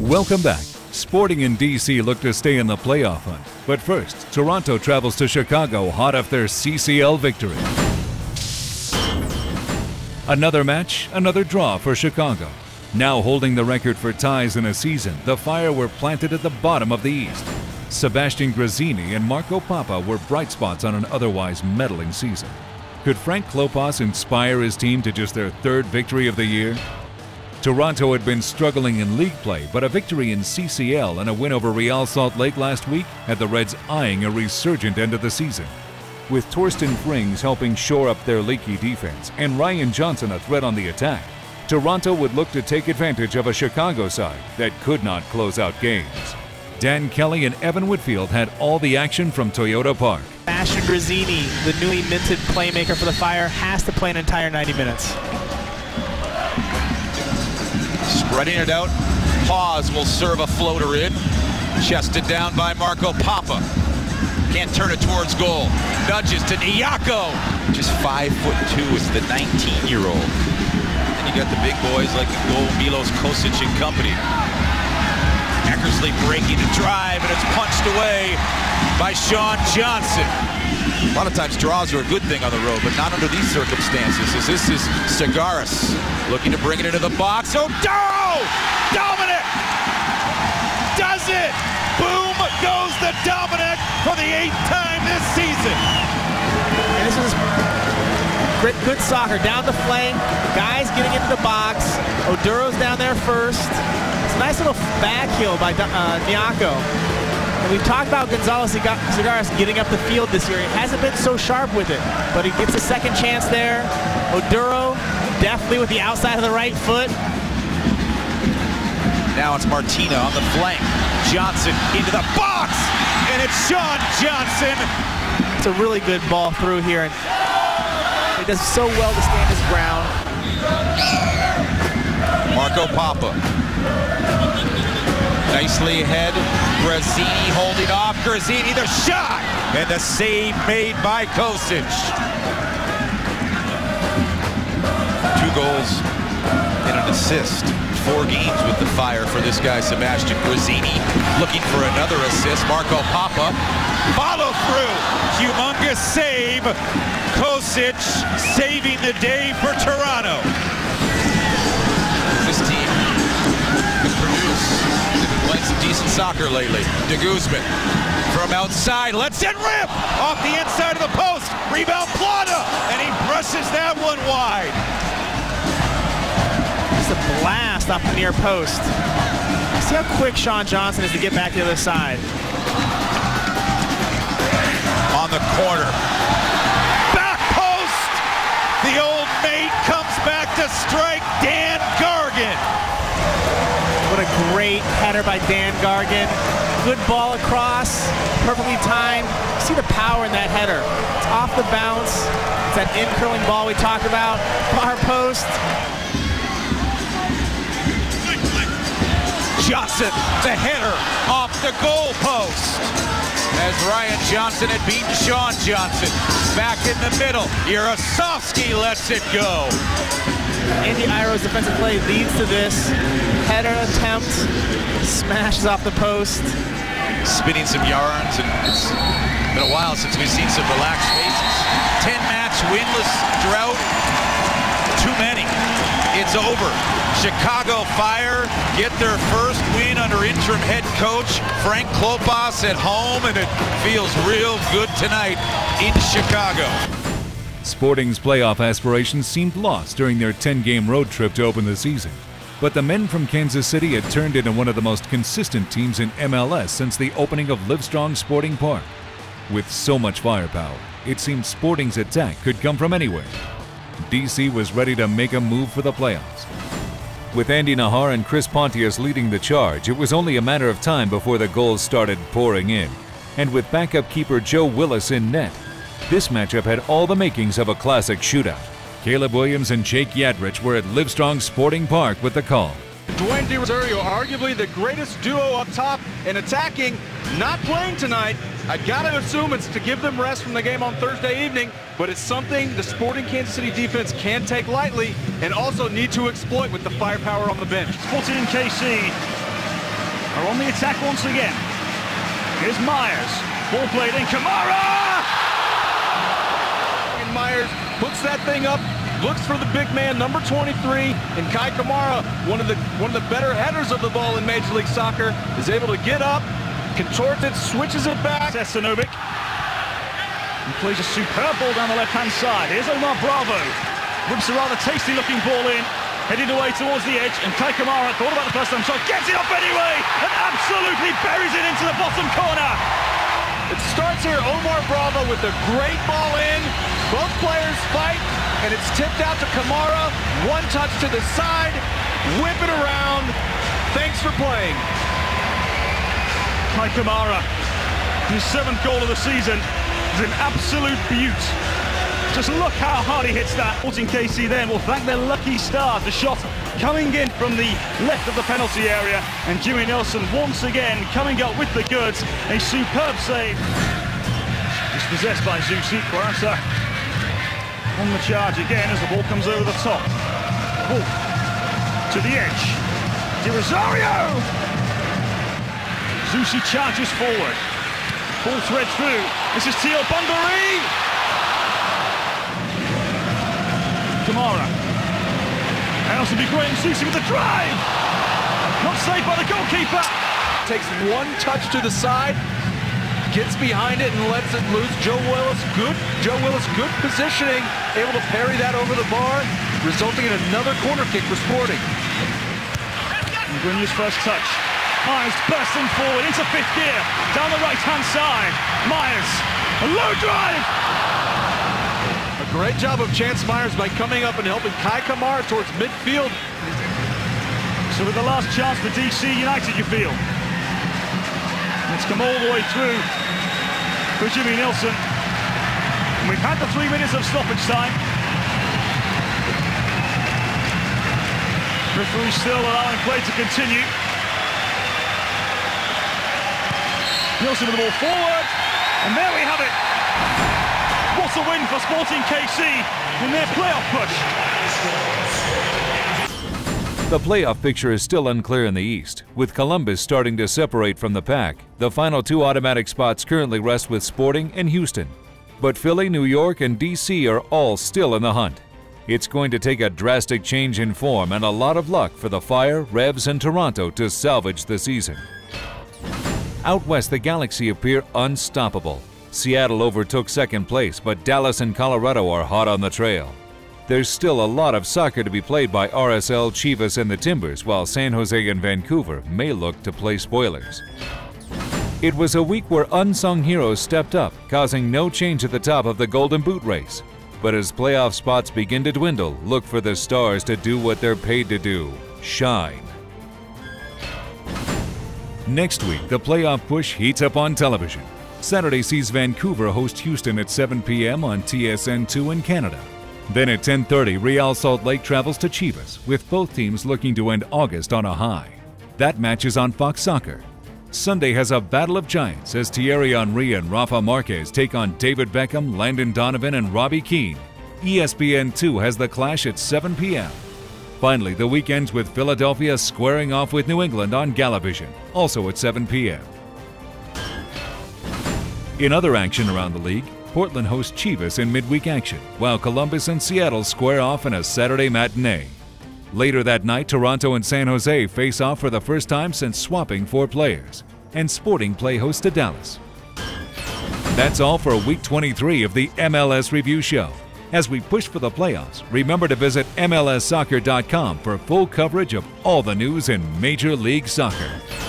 Welcome back. Sporting in DC look to stay in the playoff hunt. But first, Toronto travels to Chicago hot off their CCL victory. Another match, another draw for Chicago. Now holding the record for ties in a season, the Fire were planted at the bottom of the East. Sebastian Grazzini and Marco Pappa were bright spots on an otherwise meddling season. Could Frank Klopas inspire his team to just their third victory of the year? Toronto had been struggling in league play, but a victory in CCL and a win over Real Salt Lake last week had the Reds eyeing a resurgent end of the season. With Torsten Frings helping shore up their leaky defense and Ryan Johnson a threat on the attack, Toronto would look to take advantage of a Chicago side that could not close out games. Dan Kelly and Evan Whitfield had all the action from Toyota Park. Sebastian Grazzini, the newly minted playmaker for the Fire, has to play an entire 90 minutes. Spreading it out. Pause will serve a floater in. Chested down by Marco Pappa. Can't turn it towards goal. Nudges to Nyarko. Just five foot two is the 19-year-old. And you got the big boys like the goal Milos Kocic and company. Eckersley breaking the drive, and it's punched away by Sean Johnson. A lot of times draws are a good thing on the road, but not under these circumstances. As this is Segares looking to bring it into the box. Oduro! Dominic! Does it! Boom goes the Dominic for the eighth time this season. And this is great, good soccer. Down the flank, guys getting into the box. Oduro's down there first. Nice little back heel by uh, Nyarko. And we've talked about Gonzalo Segares getting up the field this year. He hasn't been so sharp with it, but he gets a second chance there. Oduro definitely with the outside of the right foot. Now it's Martina on the flank. Johnson into the box, and it's Sean Johnson. It's a really good ball through here, and he does so well to stand his ground. Marco Pappa. Nicely ahead. Grazzini holding off. Grazzini the shot. And the save made by Kocic. Two goals and an assist. Four games with the fire for this guy, Sebastian Grazzini. Looking for another assist. Marco Pappa. Follow through. Humongous save. Kocic saving the day for Toronto. Soccer lately. De Guzman from outside lets it rip off the inside of the post. Rebound Plata, and he brushes that one wide. Just a blast off the near post. See how quick Sean Johnson is to get back to the other side. On the corner. Back post! The old mate comes back to strike Dan great header by Dan Gargan. Good ball across, perfectly timed. See the power in that header. It's off the bounce. It's that in-curling ball we talked about. Far post. Johnson, the header off the goal post. As Ryan Johnson had beaten Sean Johnson. Back in the middle, Yarosovsky lets it go. Andy Iro's defensive play leads to this. Header attempt, smashes off the post. Spinning some yarns, and it's been a while since we've seen some relaxed faces. 10 match winless drought, too many. It's over. Chicago Fire get their first win under interim head coach Frank Klopas at home, and it feels real good tonight in Chicago. Sporting's playoff aspirations seemed lost during their 10 game road trip to open the season. But the men from Kansas City had turned into one of the most consistent teams in MLS since the opening of Livestrong Sporting Park. With so much firepower, it seemed Sporting's attack could come from anywhere. DC was ready to make a move for the playoffs. With Andy Najar and Chris Pontius leading the charge, it was only a matter of time before the goals started pouring in. And with backup keeper Joe Willis in net, this matchup had all the makings of a classic shootout. Caleb Williams and Jake Yadrich were at Livestrong Sporting Park with the call. Dwayne De Rosario, arguably the greatest duo up top and attacking, not playing tonight. I gotta assume it's to give them rest from the game on Thursday evening, but it's something the Sporting Kansas City defense can take lightly and also need to exploit with the firepower on the bench. Sporting KC are on the attack once again. Here's Myers. Ball played in. Kamara! And Myers puts that thing up, looks for the big man, number 23, and Kei Kamara, one of the one of the better headers of the ball in Major League Soccer, is able to get up, contorts it, switches it back. Sinovic. He plays a superb ball down the left-hand side. Here's Omar Bravo. Whips a rather tasty-looking ball in. Headed away towards the edge, and Kei Kamara thought about the first time shot, gets it up anyway, and absolutely buries it into the bottom corner. It starts here, Omar Bravo with a great ball in. Both players fight, and it's tipped out to Kamara. One touch to the side, whip it around. Thanks for playing. Kei Kamara, his seventh goal of the season, is an absolute beaut. Just look how hard he hits that. Sporting KC then will thank their lucky stars. The shot coming in from the left of the penalty area. And Jimmy Nielsen once again coming up with the goods. A superb save. Dispossessed by Zusi. Quaranta on the charge again as the ball comes over the top. Ball to the edge. De Rosario! Zusi charges forward. Ball thread through. This is Teal Bunbury! Kamara. And also be Graham Zusi with the drive! Not saved by the goalkeeper! Takes one touch to the side, gets behind it and lets it loose. Joe Willis, good. Joe Willis, good positioning, able to parry that over the bar, resulting in another corner kick for Sporting. Grunier's first touch. Myers bursting forward into fifth gear, down the right-hand side. Myers, a low drive, a great job of Chance Myers by coming up and helping Kei Kamara towards midfield. So with the last chance for DC United, you feel? It's come all the way through for Jimmy Nielsen. And we've had the three minutes of stoppage time. Referee still allowing play to continue. Nielsen with the ball forward. And there we have it. What a win for Sporting KC in their playoff push. The playoff picture is still unclear in the East, with Columbus starting to separate from the pack. The final two automatic spots currently rest with Sporting and Houston. But Philly, New York, and DC are all still in the hunt. It's going to take a drastic change in form and a lot of luck for the Fire, Revs, and Toronto to salvage the season. Out west, the Galaxy appear unstoppable. Seattle overtook second place, but Dallas and Colorado are hot on the trail. There's still a lot of soccer to be played by RSL, Chivas, and the Timbers, while San Jose and Vancouver may look to play spoilers. It was a week where unsung heroes stepped up, causing no change at the top of the Golden Boot race. But as playoff spots begin to dwindle, look for the stars to do what they're paid to do shine. Next week, the playoff push heats up on television. Saturday sees Vancouver host Houston at 7 p.m. on TSN2 in Canada. Then at 10:30, Real Salt Lake travels to Chivas, with both teams looking to end August on a high. That match is on Fox Soccer. Sunday has a battle of giants as Thierry Henry and Rafa Marquez take on David Beckham, Landon Donovan, and Robbie Keane. ESPN2 has the clash at 7 p.m. Finally, the weekends with Philadelphia squaring off with New England on Galavision, also at 7 p.m. In other action around the league, Portland hosts Chivas in midweek action, while Columbus and Seattle square off in a Saturday matinee. Later that night, Toronto and San Jose face off for the first time since swapping four players, and Sporting play host to Dallas. That's all for week 23 of the MLS Review Show. As we push for the playoffs, remember to visit MLSsoccer.com for full coverage of all the news in Major League Soccer.